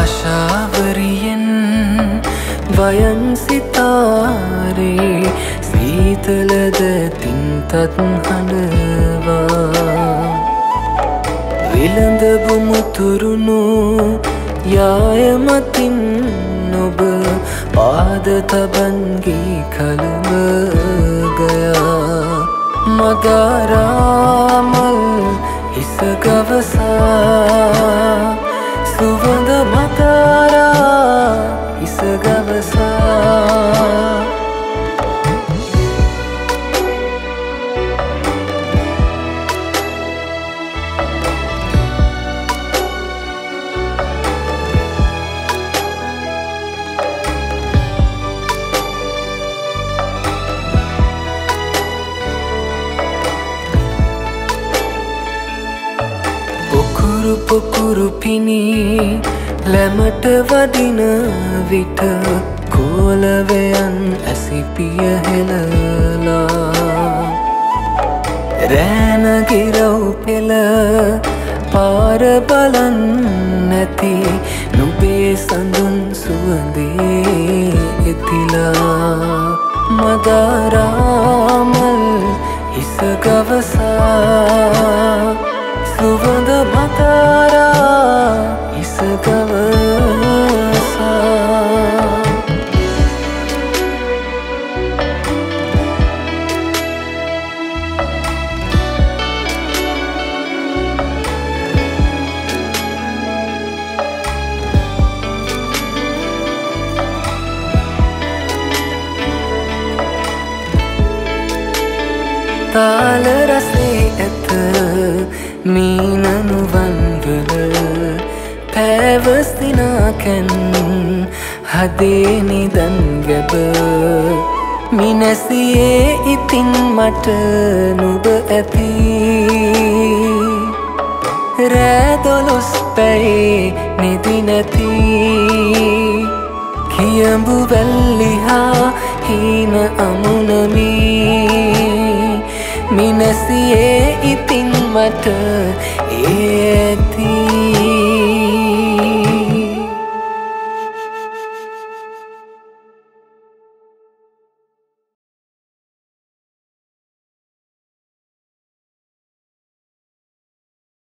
ආශාවරියෙන් වයන් සිතාරේ සීතලද තින්තත් හඬවා. විළඳ බුමුතුරුණු යායමතින් නොබ පාද තබන්ගේ කළමගයා මගාරාමල් හිසගවසා සුවඳ පොකුරු පොකුරු පිණී ලැමට වදින විට කෝලවයන් ඇසිපිය හෙලලා රෑනගිරව් පෙළ පාර බලන් නැති නුබේ සඳුන් සුවඳේ එතිලා මදාරාමල් තාල රසේ ඇත. මීනනුවන්වල පැවස්තිනාකැන් හදේ නිදන් ගැබ. මිනැසියේ ඉතින් මට නුබ ඇති. රෑදොලොස් පැයේ නිදි නැති. කියඹු වැල්ලිහා හීන අමුණමී. මිනසියේ ඉතින් මට ඒ ඇති.